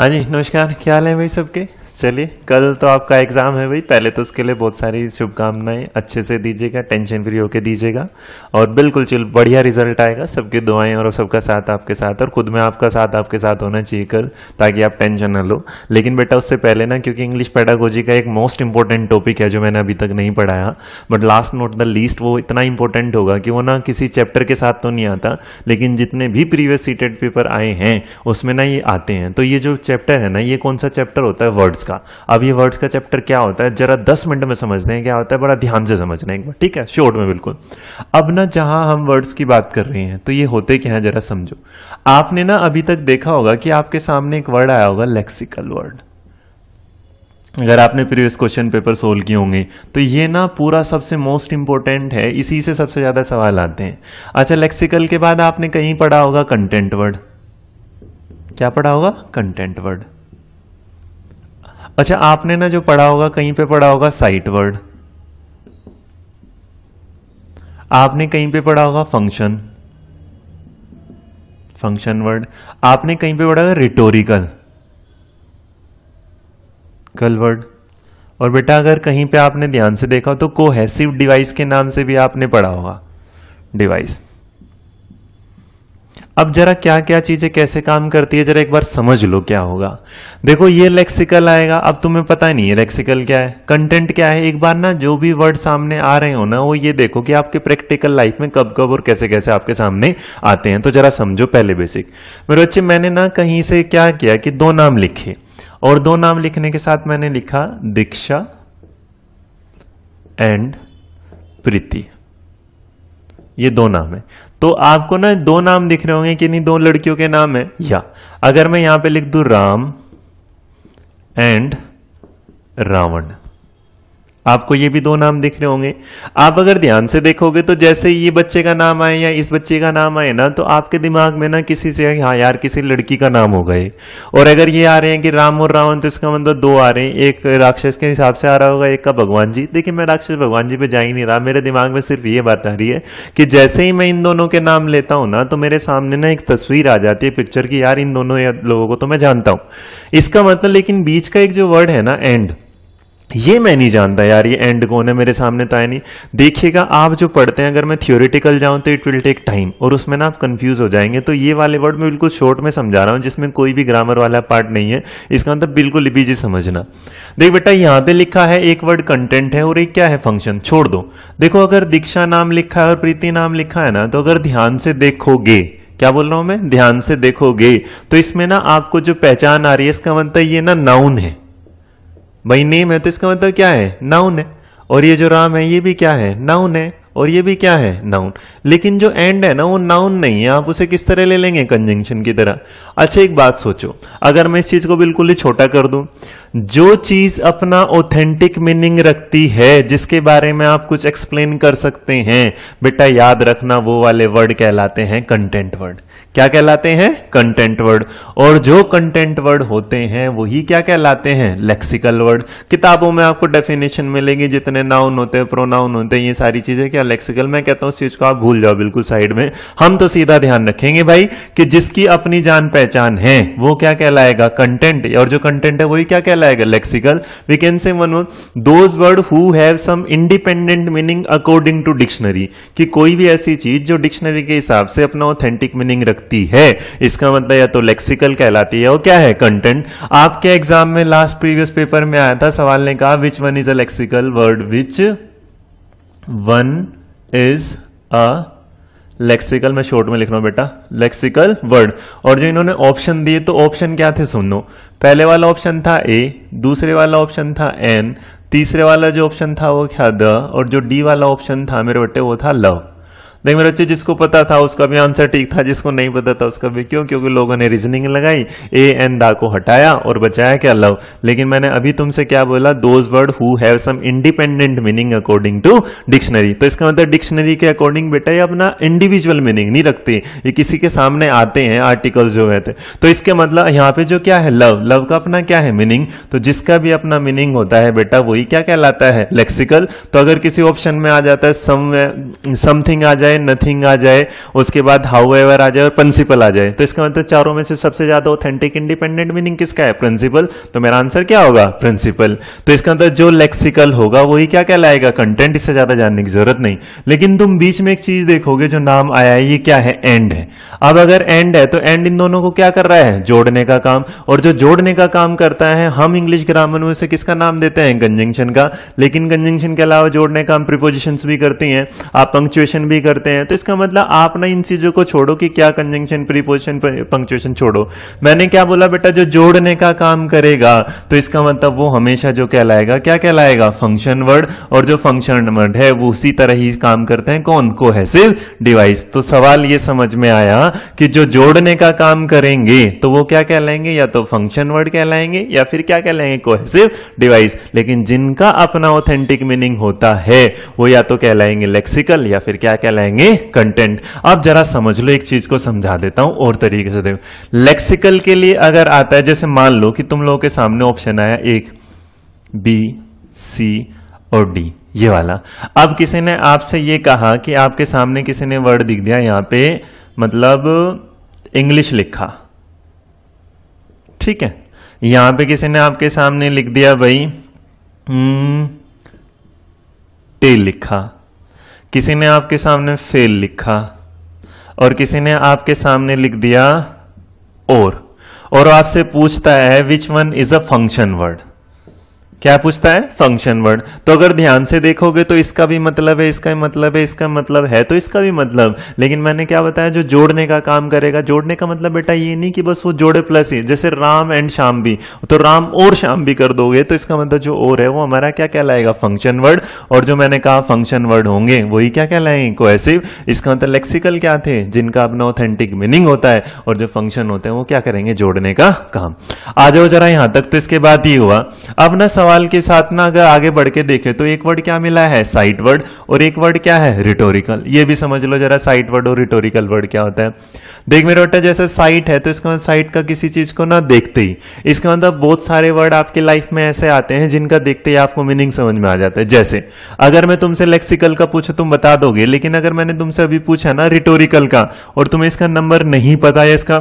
हाँ जी नमस्कार। क्या हाल है भाई सबके? चलिए, कल तो आपका एग्ज़ाम है भाई। पहले तो उसके लिए बहुत सारी शुभकामनाएँ। अच्छे से दीजिएगा टेंशन फ्री होके दीजिएगा। और बिल्कुल चिल, बढ़िया रिज़ल्ट आएगा। सबकी दुआएँ और सबका साथ आपके साथ और खुद में आपका साथ आपके साथ होना चाहिए कल, ताकि आप टेंशन ना लो। लेकिन बेटा, उससे पहले ना, क्योंकि इंग्लिश पेडागोजी का एक मोस्ट इंपॉर्टेंट टॉपिक है, जो मैंने अभी तक नहीं पढ़ाया। But last not the least वो इतना इंपॉर्टेंट होगा कि वो ना किसी चैप्टर के साथ तो नहीं आता, लेकिन जितने भी प्रीवियस सीटेड पेपर आए हैं, उसमें ना ये आते हैं। तो ये जो चैप्टर है ना, ये कौन सा चैप्टर होता है? वर्ड्स का अब ये वर्ड्स का चैप्टर क्या होता है? जरा दस मिनट में समझते हैं, क्या होता है? बड़ा ध्यान से समझना एक बार ठीक है? शॉर्ट में बिल्कुल। अब ना जहाँ हम वर्ड्स की बात कर रहे हैं तो ये होते क्या है? जरा समझो। आपने ना अभी तक देखा होगा कि आपके सामने एक वर्ड आया होगा लेक्सिकल वर्ड अगर आपने प्रीवियस क्वेश्चन पेपर सोल्व किए होंगे तो ये ना पूरा सबसे मोस्ट इंपॉर्टेंट है, इसी से सबसे ज़्यादा सवाल आते हैं। अच्छा लेक्सिकल के बाद आपने कहीं पढ़ा होगा? कंटेंट वर्ड क्या पढ़ा होगा? कंटेंट वर्ड अच्छा आपने ना जो पढ़ा होगा, कहीं पे पढ़ा होगा साइट वर्ड? आपने कहीं पे पढ़ा होगा फ़ंक्शन फ़ंक्शन वर्ड आपने कहीं पे पढ़ा होगा रिटोरिकल कल वर्ड और बेटा, अगर कहीं पे आपने ध्यान से देखा तो कोहेसिव डिवाइस के नाम से भी आपने पढ़ा होगा। डिवाइस अब जरा क्या क्या चीज़ें कैसे काम करती है, जरा एक बार समझ लो क्या होगा। देखो, ये लेक्सिकल आएगा, अब तुम्हें पता नहीं है लेक्सिकल क्या है। कंटेंट क्या है? एक बार ना, जो भी वर्ड सामने आ रहे हो ना, वो ये देखो कि आपके प्रैक्टिकल लाइफ में कब कब और कैसे कैसे आपके सामने आते हैं। तो जरा समझो पहले बेसिक मेरे बच्चे, मैंने ना कहीं से क्या किया कि दो नाम लिखे। और दो नाम लिखने के साथ मैंने लिखा दीक्षा एंड प्रीति। ये दो नाम है। तो आपको ना दो नाम दिख रहे होंगे कि नहीं, दो लड़कियों के नाम है? या। अगर मैं यहाँ पे लिख दू राम एंड रावण। आपको ये भी दो नाम दिख रहे होंगे। आप अगर ध्यान से देखोगे तो जैसे ये बच्चे का नाम आए या इस बच्चे का नाम आए ना तो आपके दिमाग में ना किसी से हाँ यार, किसी लड़की का नाम हो गए। और अगर ये आ रहे हैं कि राम और रावण तो इसका मतलब दो आ रहे हैं। एक राक्षस के हिसाब से आ रहा होगा, एक का भगवान जी। देखिए, मैं राक्षस भगवान जी पे जा ही नहीं रहा। मेरे दिमाग में सिर्फ़ ये बात आ रही है कि जैसे ही मैं इन दोनों के नाम लेता हूँ ना तो मेरे सामने ना एक तस्वीर आ जाती है पिक्चर की, यार, इन दोनों लोगों को तो मैं जानता हूँ। इसका मतलब लेकिन बीच का एक जो वर्ड है ना एंड ये मैं नहीं जानता यार, ये एंड कौन है मेरे सामने तो आया नहीं। देखिएगा, आप जो पढ़ते हैं, अगर मैं थियोरिटिकल जाऊँ तो इट विल टेक टाइम और उसमें ना आप कंफ्यूज हो जाएँगे। तो ये वाले वर्ड मैं बिल्कुल शॉर्ट में समझा रहा हूँ, जिसमें कोई भी ग्रामर वाला पार्ट नहीं है। इसका मतलब बिल्कुल बीजी समझना। देख बेटा, यहाँ पे लिखा है, एक वर्ड कंटेंट है और एक क्या है फ़ंक्शन छोड़ दो। देखो, अगर दीक्षा नाम लिखा है और प्रीति नाम लिखा है ना तो अगर ध्यान से देखोगे, क्या बोल रहा हूँ मैं? ध्यान से देखोगे। तो इसमें ना आपको जो पहचान आ रही है, इसका मतलब ये ना नाउन है। भाई नेम है तो इसका मतलब क्या है? नाउन है। और ये जो राम है, ये भी क्या है? नाउन है। और ये भी क्या है? नाउन लेकिन जो एंड है ना, वो नाउन नहीं है। आप उसे किस तरह ले लेंगे? कंजंक्शन की तरह। अच्छा एक बात सोचो। अगर मैं इस चीज़ को बिल्कुल ही छोटा कर दूँ, जो चीज़ अपना ऑथेंटिक मीनिंग रखती है, जिसके बारे में आप कुछ एक्सप्लेन कर सकते हैं, बेटा याद रखना, वो वाले वर्ड कहलाते हैं कंटेंट वर्ड क्या कहलाते हैं? कंटेंट वर्ड और जो कंटेंट वर्ड होते हैं, वही क्या कहलाते हैं? लेक्सिकल वर्ड किताबों में आपको डेफिनेशन मिलेगी जितने नाउन होते हैं प्रोनाउन होते हैं, ये सारी चीज़ें क्या लेक्सिकल मैं कहता हूँ चीज़ को आप भूल जाओ, बिल्कुल साइड में। हम तो सीधा ध्यान रखेंगे भाई कि जिसकी अपनी जान पहचान है, वो क्या कहलाएगा? कंटेंट और जो कंटेंट है, वही क्या कहलाएगा? Lexical we can say one those word who have some independent meaning according to dictionary कि कोई भी ऐसी चीज़ जो डिक्शनरी के हिसाब से अपना ऑथेंटिक मीनिंग रख सकती है, इसका मतलब या तो लेक्सिकल कहलाती है, और क्या है? कंटेंट आपके एग्ज़ाम में लास्ट प्रीवियस पेपर में आया था, सवाल ने कहा which one is a lexical word which one is a lexical मैं शॉर्ट में लिख रहा हूँ बेटा लेक्सिकल वर्ड और जो इन्होंने ऑप्शन दिए तो ऑप्शन क्या थे सुनो? पहले वाला ऑप्शन था ए दूसरे वाला ऑप्शन था एन तीसरे वाला जो ऑप्शन था वो क्या द और जो डी वाला ऑप्शन था, मेरे बेटे, वो था लव देख मेरे बच्चे, जिसको पता था, उसका भी आंसर ठीक था, जिसको नहीं पता था, उसका भी क्यों? क्योंकि लोगों ने रीजनिंग लगाई ए एन दा को हटाया और बचाया क्या लव लेकिन मैंने अभी तुमसे क्या बोला? Those word who have some independent meaning according to dictionary तो इसका मतलब डिक्शनरी के अकॉर्डिंग बेटा, ये अपना इंडिविजुअल मीनिंग नहीं रखते, ये किसी के सामने आते हैं आर्टिकल जो है। तो इसके मतलब यहाँ पे जो क्या है? लव लव का अपना क्या है? मीनिंग तो जिसका भी अपना मीनिंग होता है बेटा, वही क्या कहलाता है? लेक्सिकल तो अगर किसी ऑप्शन में आ जाता है समथिंग आ जाए जाए नथिंग आ जाए, उसके बाद हाउ एवर आ जाए और प्रिंसिपल आ जाए। तो इसका मतलब चारों में से सबसे ज़्यादा ऑथेंटिक इंडिपेंडेंट मीनिंग किसका है? प्रिंसिपल तो मेरा आंसर क्या होगा? प्रिंसिपल तो इसका मतलब जो लेक्सिकल होगा, वही क्या कहलाएगा? कंटेंट इससे ज़्यादा जानने की ज़रूरत नहीं। लेकिन तुम बीच में एक चीज़ देखोगे, जो नाम आया है, ये क्या है? एंड है। अब अगर एंड है तो एंड इन दोनों को क्या कर रहा है? जोड़ने का काम। और जो जोड़ने का काम करता है, हम इंग्लिश ग्रामर में से किसका नाम देते हैं? कंजंक्शन का। लेकिन कंजंक्शन के अलावा जोड़ने का हम प्रिपोजिशन भी करती हैं। आप पंक्चुएशन भी करते हैं। तो इसका मतलब आप ना इन चीज़ों को छोड़ो कि क्या कंजंक्शन प्रीपोजिशन पंक्चुएशन छोड़ो। मैंने क्या बोला बेटा, जो जोड़ने का काम करेगा तो इसका मतलब वो हमेशा जो कहलाएगा, क्या कहलाएगा? फ़ंक्शन वर्ड और जो फ़ंक्शन वर्ड है, वो उसी तरह ही काम करते हैं। कौन? कोहेसिव डिवाइस तो सवाल ये समझ में आया कि जो जोड़ने का काम करेंगे तो वो क्या कहलाएँगे? या तो फ़ंक्शन वर्ड कहलाएँगे, या फिर क्या कहलाएँगे? कोहेसिव डिवाइस लेकिन जिनका अपना ऑथेंटिक मीनिंग होता है, वो या तो कहलाएँगे लेक्सिकल या फिर क्या कहलाएँगे? कंटेंट अब जरा समझ लो एक चीज़ को समझा देता हूँ और तरीके से देखो। लेक्सिकल के लिए अगर आता है जैसे मान लो कि तुम लोगों के सामने ऑप्शन आया एक बी सी और डी ये वाला। अब किसी ने आपसे ये कहा कि आपके सामने किसी ने वर्ड दिख दिया यहाँ पे मतलब इंग्लिश लिखा। ठीक है? यहाँ पे किसी ने आपके सामने लिख दिया भाई टेल हम्म, लिखा। किसी ने आपके सामने फेल लिखा और किसी ने आपके सामने लिख दिया और और आपसे पूछता है which one is a function word क्या पूछता है? फ़ंक्शन वर्ड तो अगर ध्यान से देखोगे तो इसका भी मतलब है, इसका भी मतलब है, इसका मतलब है तो इसका भी मतलब। लेकिन मैंने क्या बताया, जो जोड़ने का काम करेगा, जोड़ने का मतलब बेटा ये नहीं कि बस वो जोड़े प्लस ही, जैसे राम एंड श्याम भी। तो राम और श्याम भी कर दोगे तो इसका मतलब जो और है, वो हमारा क्या कहलाएगा? फ़ंक्शन वर्ड और जो मैंने कहा फ़ंक्शन वर्ड होंगे, वही क्या कहलाएँगे? कोएसिव इसका मतलब लेक्सिकल क्या थे? जिनका अपना ऑथेंटिक मीनिंग होता है। और जो फ़ंक्शन होते हैं, वो क्या करेंगे? जोड़ने का काम। आ जाओ जरा यहाँ तक तो इसके बाद ही हुआ। अब ना सवाल सवाल के साथ ना अगर आगे बढ़ के देखें तो एक वर्ड क्या मिला है? साइट वर्ड और एक वर्ड क्या है? रिटोरिकल ये भी समझ लो जरा साइट वर्ड और रिटोरिकल वर्ड क्या होता है? देख मेरे बेटा, जैसे साइट है तो इसका मतलब साइट का किसी चीज़ को ना देखते ही। इसका मतलब बहुत सारे वर्ड आपके लाइफ में ऐसे आते हैं, जिनका देखते ही आपको मीनिंग समझ में आ जाता है। जैसे, अगर मैं तुमसे लेक्सिकल का पूछा, तुम बता दोगे, लेकिन अगर मैंने तुमसे अभी पूछा ना रिटोरिकल का, और तुम्हें इसका नंबर नहीं पता या इसका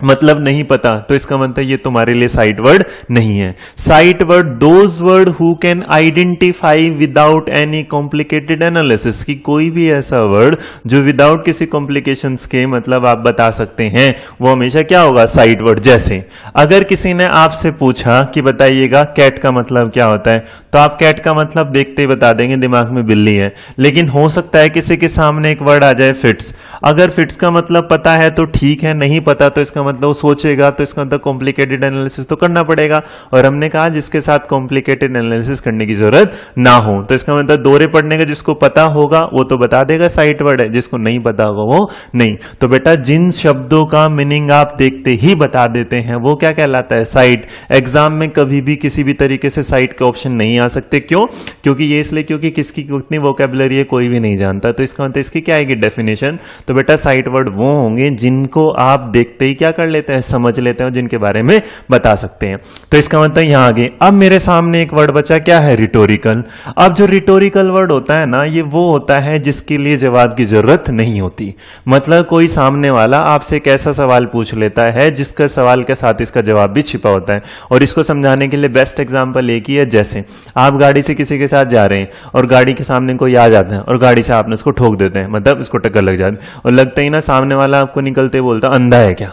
मतलब नहीं पता तो इसका मतलब ये तुम्हारे लिए साइट वर्ड नहीं है। Sight word those word who can identify without any complicated analysis की कोई भी ऐसा वर्ड जो विदाउट किसी कॉम्प्लिकेशन के मतलब आप बता सकते हैं, वो हमेशा क्या होगा? साइट वर्ड जैसे। अगर किसी ने आपसे पूछा कि बताइएगा कैट का मतलब क्या होता है तो आप कैट का मतलब देखते ही बता देंगे, दिमाग में बिल्ली है। लेकिन हो सकता है किसी के सामने एक वर्ड आ जाए फिट्स अगर फिट्स का मतलब पता है तो ठीक है, नहीं पता तो इसका मतलब सोचेगा तो इसका मतलब कॉम्प्लिकेटेड एनालिसिस तो करना पड़ेगा। और हमने कहा, जिसके साथ कॉम्प्लिकेटेड एनालिसिस करने की ज़रूरत ना हो। तो इसका मतलब दौरे पढ़ने का जिसको पता होगा, वो तो बता देगा साइट वर्ड है। जिसको नहीं पता होगा, वो नहीं। तो बेटा, जिन शब्दों का मीनिंग आप देखते ही बता देते हैं, वो क्या कहलाता है? साइट। एग्ज़ाम में कभी भी किसी भी तरीके से साइट के ऑप्शन नहीं आ सकते। क्यों? क्योंकि ये इसलिए, क्योंकि किसकी कितनी वोकेबलरी है, कोई भी नहीं जानता। तो इसका मतलब इसकी क्या आएगी डेफिनेशन तो बेटा, साइट वर्ड वो होंगे जिनको आप देखते ही क्या कर लेते हैं, समझ लेते हैं जिनके बारे में बता सकते हैं। तो इसका मतलब यहाँ आगे, अब मेरे सामने एक वर्ड बचा, क्या है रिटोरिकल अब जो रिटोरिकल वर्ड होता है ना, ये वो होता है जिसके लिए जवाब की ज़रूरत नहीं होती। मतलब कोई सामने वाला आपसे एक ऐसा सवाल पूछ लेता है, जिसका सवाल के साथ इसका जवाब भी छिपा होता है। और इसको समझाने के लिए बेस्ट एग्ज़ाम्पल एक ही है, जैसे, आप गाड़ी से किसी के साथ जा रहे हैं और गाड़ी के सामने कोई आ जाता है और गाड़ी से आपने उसको ठोक देते हैं मतलब उसको टक्कर लग जाती है। और लगता ही ना सामने वाला आपको निकलते बोलता, अंधा है क्या?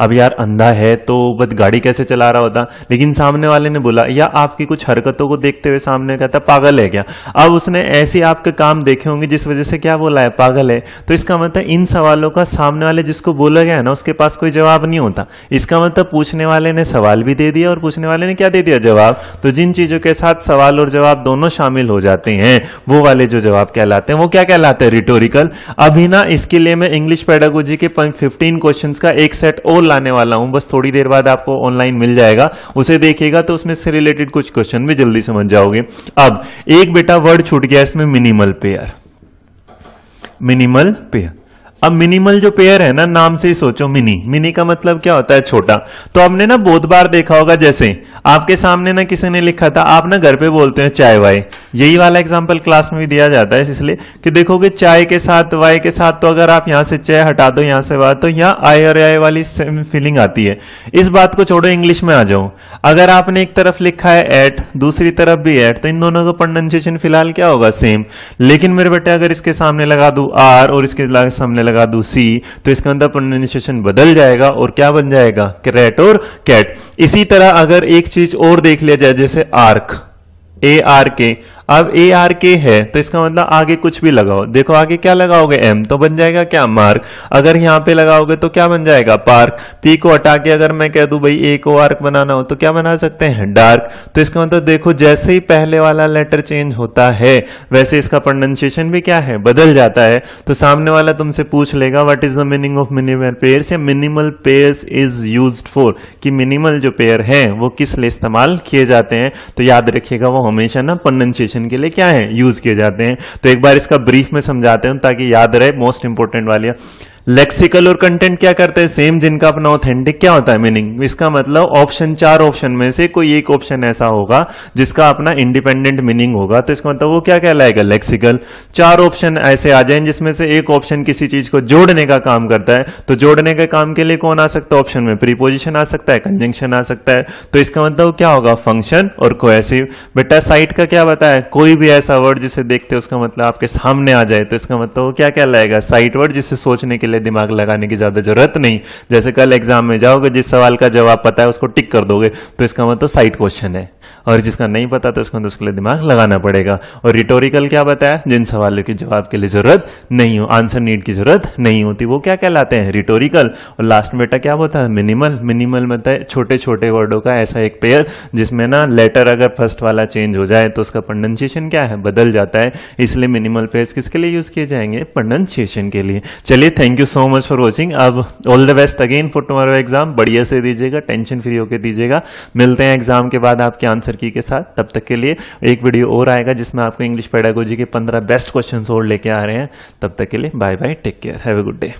अब यार अंधा है तो बस गाड़ी कैसे चला रहा होता? लेकिन सामने वाले ने बोला, या आपकी कुछ हरकतों को देखते हुए सामने कहता, पागल है क्या? अब उसने ऐसे आपके काम देखे होंगे जिस वजह से क्या बोला है, पागल है? तो इसका मतलब इन सवालों का सामने वाले जिसको बोला गया है ना, उसके पास कोई जवाब नहीं होता। इसका मतलब पूछने वाले ने सवाल भी दे दिया और पूछने वाले ने क्या दे दिया जवाब? तो जिन चीज़ों के साथ सवाल और जवाब दोनों शामिल हो जाते हैं, वो वाले जो जवाब कहलाते हैं, वो क्या कहलाते हैं? रिटोरिकल अभी ना, इसके लिए मैं इंग्लिश पेडागोजी के फिफ्टीन क्वेश्चन का एक सेट और लाने वाला हूँ। बस थोड़ी देर बाद आपको ऑनलाइन मिल जाएगा। उसे देखेगा तो उसमें से रिलेटेड कुछ क्वेश्चन भी जल्दी समझ जाओगे। अब, एक बेटा वर्ड छूट गया इसमें मिनिमल पेयर मिनिमल पेयर अब मिनिमल जो पेयर है ना, नाम से ही सोचो मिनी मिनी का मतलब क्या होता है? छोटा. तो आपने ना बहुत बार देखा होगा जैसे, आपके सामने ना किसी ने लिखा था, आप ना घर पे बोलते हैं चाय वाय. यही वाला एग्जांपल क्लास में भी दिया जाता है, इसलिए कि देखोगे चाय के साथ, वाय के साथ तो अगर आप यहाँ से चाय हटा दो, यहाँ से वाय तो यहाँ आय और आय वाली सेम फीलिंग आती है. इस बात को छोड़ो इंग्लिश में आ जाओ. अगर आपने एक तरफ़ लिखा है एट दूसरी तरफ़ भी एट तो इन दोनों का प्रोनाउंसिएशन फ़िलहाल क्या होगा? सेम लेकिन मेरे बेटे, अगर इसके सामने लगा दू आर और इसके सामने लगा दू सी तो इसका अंदर प्रोनाउंसिएशन बदल जाएगा और क्या बन जाएगा? कैट और कैट इसी तरह अगर एक चीज़ और देख लिया जाए, जैसे आर्क ए आर के अब ए आर के है तो इसका मतलब आगे कुछ भी लगाओ। देखो, आगे क्या लगाओगे? एम तो बन जाएगा क्या? मार्क अगर यहाँ पे लगाओगे तो क्या बन जाएगा? पार्क पी को हटा के अगर मैं कह दू, भाई ए को आर्क बनाना हो तो क्या बना सकते हैं? डार्क तो इसका मतलब देखो, जैसे ही पहले वाला लेटर चेंज होता है, वैसे इसका प्रोनाउंसिएशन भी क्या है? बदल जाता है। तो सामने वाला तुमसे पूछ लेगा what is the meaning of minimal pairs या minimal pairs is use for कि मिनिमल जो पेयर है, वो किस लिए इस्तेमाल किए जाते हैं? तो याद रखिएगा, वो हमेशा ना प्रोनाउंसिएशन के लिए क्या है? यूज़ किए जाते हैं। तो एक बार इसका ब्रीफ में समझाते हैं ताकि याद रहे मोस्ट इंपोर्टेंट वाली लेक्सिकल और कंटेंट क्या करते हैं? सेम जिनका अपना ऑथेंटिक क्या होता है मीनिंग इसका मतलब ऑप्शन चार ऑप्शन में से कोई एक ऑप्शन ऐसा होगा जिसका अपना इंडिपेंडेंट मीनिंग होगा। तो इसका मतलब वो क्या कहलाएगा? लेक्सिकल चार ऑप्शन ऐसे आ जाए जिसमें से एक ऑप्शन किसी चीज़ को जोड़ने का काम करता है। तो जोड़ने के काम के लिए कौन आ सकता है ऑप्शन में? प्रीपोजिशन आ सकता है कंजंक्शन आ सकता है। तो इसका मतलब क्या होगा? फ़ंक्शन और कोएसिव बेटा साइट का क्या बताया? कोई भी ऐसा वर्ड जिसे देखते उसका मतलब आपके सामने आ जाए। तो इसका मतलब क्या कहलाएगा? साइट वर्ड जिसे सोचने के लिए दिमाग लगाने की ज़्यादा ज़रूरत नहीं। जैसे कल एग्ज़ाम में जाओगे, जिस सवाल का जवाब पता है, उसको टिक कर दोगे। तो इसका मतलब साइड क्वेश्चन है। और जिसका नहीं पता तो इसका मतलब उसके लिए दिमाग लगाना पड़ेगा। और रिटोरिकल क्या बताया? जिन सवालों की जवाब के लिए ज़रूरत नहीं हो आंसर नीड की ज़रूरत नहीं होती, वो क्या कहलाते हैं? रिटोरिकल और लास्ट में बेटा क्या होता है? मिनिमल मिनिमल मतलब छोटे छोटे वर्डों का ऐसा एक पेयर जिसमें ना लेटर अगर फ़र्स्ट वाला चेंज हो जाए तो उसका प्रोनाउंसिएशन क्या है? बदल जाता है। इसलिए मिनिमल पेयर्स किसके लिए यूज़ किए जाएँगे? प्रोनाउंसिएशन के लिए। चलिए thank you so much for watching अब all the best again for tomorrow exam बढ़िया से दीजिएगा टेंशन फ्री होकर दीजिएगा। मिलते हैं एग्ज़ाम के बाद आपके आंसर की के साथ। तब तक के लिए एक वीडियो और आएगा जिसमें आपको इंग्लिश पेडागोजी के पंद्रह बेस्ट क्वेश्चन और लेके आ रहे हैं। तब तक के लिए bye bye take care have a good day